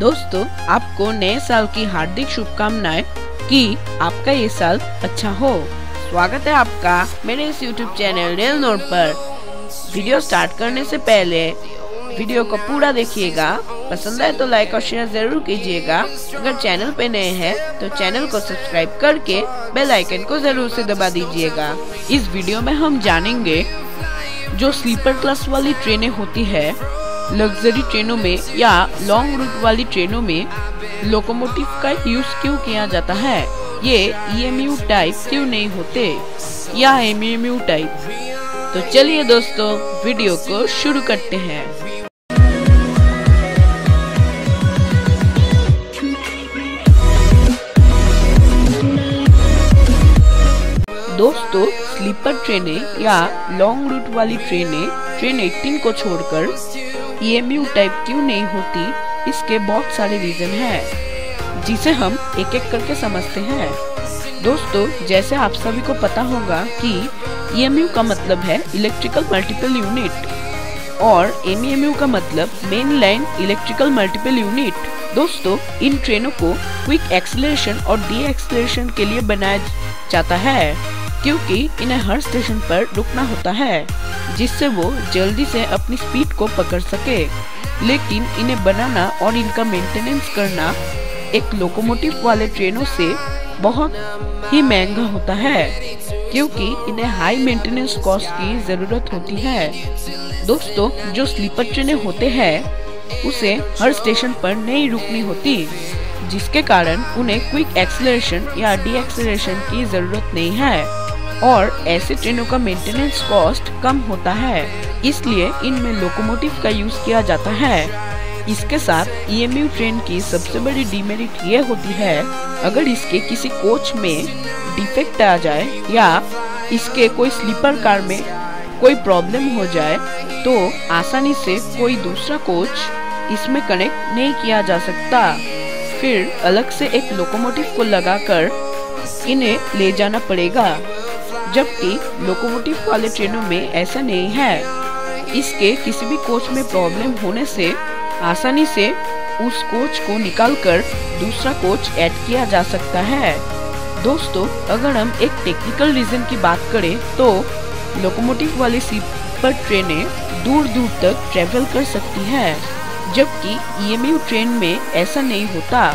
दोस्तों, आपको नए साल की हार्दिक शुभकामनाएँ कि आपका ये साल अच्छा हो। स्वागत है आपका मेरे इस YouTube चैनल रेल नोट पर। वीडियो स्टार्ट करने से पहले वीडियो को पूरा देखिएगा। पसंद आए तो लाइक और शेयर ज़रूर कीजिएगा। अगर चैनल पे नए हैं तो चैनल को सब्सक्राइब करके बेल आइकन को ज़रूर से दबा दीजिएगा। इस वीडियो में हम जानेंगे, जो स्लीपर क्लास वाली ट्रेनें होती है लग्जरी ट्रेनों में या लॉन्ग रूट वाली ट्रेनों में लोकोमोटिव का यूज़ क्यों किया जाता है? ये ईएमयू टाइप क्यों नहीं होते? या एमईएमयू टाइप तो चलिए दोस्तों वीडियो को शुरू करते हैं। दोस्तों स्लीपर ट्रेनें या लॉन्ग रूट वाली ट्रेनें ट्रेन 18 को छोड़कर ईएमयू टाइप क्यों नहीं होती, इसके बहुत सारे रीजन हैं। जिसे हम एक एक करके समझते हैं। दोस्तों, जैसे आप सभी को पता होगा कि ईएमयू का मतलब है इलेक्ट्रिकल मल्टीपल यूनिट और एमईएमयू का मतलब main line electrical multiple unit दोस्तों, इन ट्रेनों को क्विक एक्सलेशन और डी एक्सलेशन के लिए बनाया जाता है। क्योंकि इन्हें हर स्टेशन पर रुकना होता है, जिससे वो जल्दी से अपनी स्पीड को पकड़ सके। लेकिन इन्हें बनाना और इनका मेंटेनेंस करना एक लोकोमोटिव वाले ट्रेनों से बहुत ही महँगा होता है, क्योंकि इन्हें हाई मेंटेनेंस कॉस्ट की ज़रूरत होती है। दोस्तों, जो स्लीपर ट्रेनें होते हैं, उसे हर स्टेशन पर नहीं रुकनी होती। जिसके कारण उन्हें क्विक एक्सेलरेशन या डी एक्सेलरेशन की ज़रूरत नहीं है। और ऐसे ट्रेनों का मेंटेनेंस कॉस्ट कम होता है, इसलिए इनमें लोकोमोटिव का यूज़ किया जाता है। इसके साथ ईएमयू ट्रेन की सबसे बड़ी डिमेरिट ये होती है, अगर इसके किसी कोच में डिफेक्ट आ जाए या इसके कोई स्लीपर कार में कोई प्रॉब्लम हो जाए तो आसानी से कोई दूसरा कोच इसमें कनेक्ट नहीं किया जा सकता। फिर अलग से एक लोकोमोटिव को लगाकर इन्हें ले जाना पड़ेगा, जबकि लोकोमोटिव वाले ट्रेनों में ऐसा नहीं है। इसके किसी भी कोच में प्रॉब्लम होने से, आसानी से उस कोच को निकालकर दूसरा कोच ऐड किया जा सकता है। दोस्तों, अगर हम एक टेक्निकल रीजन की बात करें तो लोकोमोटिव वाली सीट पर ट्रेनें दूर दूर तक ट्रेवल कर सकती हैं। जबकि ईएमयू ट्रेन में ऐसा नहीं होता,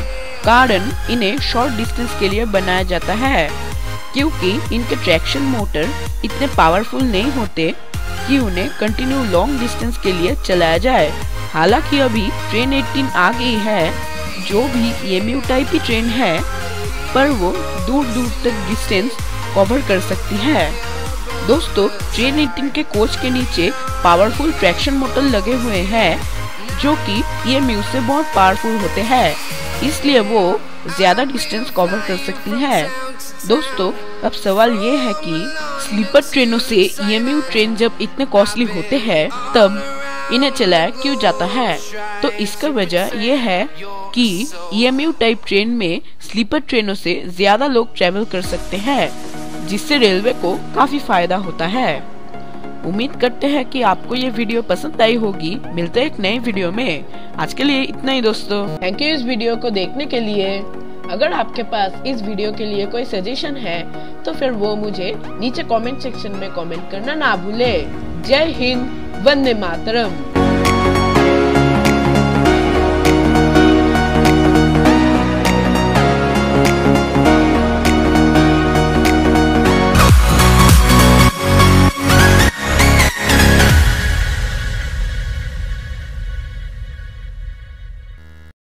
कारण इन्हें शॉर्ट डिस्टेंस के लिए बनाया जाता है, क्योंकि इनके ट्रैक्शन मोटर इतने पावरफुल नहीं होते कि उन्हें कंटिन्यू लॉन्ग डिस्टेंस के लिए चलाया जाए। हालाँकि अभी ट्रेन 18 आ गई है, जो भी एमयू टाइप की ट्रेन है, पर वो दूर दूर तक डिस्टेंस कवर कर सकती है। दोस्तों ट्रेन 18 के कोच के नीचे पावरफुल ट्रैक्शन मोटर लगे हुए हैं जो कि ईएमयू से बहुत पावरफुल होते हैं। इसलिए वो ज़्यादा डिस्टेंस कवर कर सकती है। दोस्तों, अब सवाल ये है कि स्लीपर ट्रेनों से ईएमयू ट्रेन जब इतने कॉस्टली होते हैं, तब इन्हें चलाया क्यों जाता है? तो इसका वजह यह है कि ईएमयू टाइप ट्रेन में स्लीपर ट्रेनों से ज़्यादा लोग ट्रेवल कर सकते हैं, जिससे रेलवे को काफ़ी फ़ायदा होता है। उम्मीद करते हैं कि आपको ये वीडियो पसंद आई होगी। मिलते हैं एक नए वीडियो में। आज के लिए इतना ही दोस्तों। थैंक यू इस वीडियो को देखने के लिए। अगर आपके पास इस वीडियो के लिए कोई सजेशन है तो फिर वो मुझे नीचे कमेंट सेक्शन में कमेंट करना ना भूले। जय हिंद, वंदे मातरम।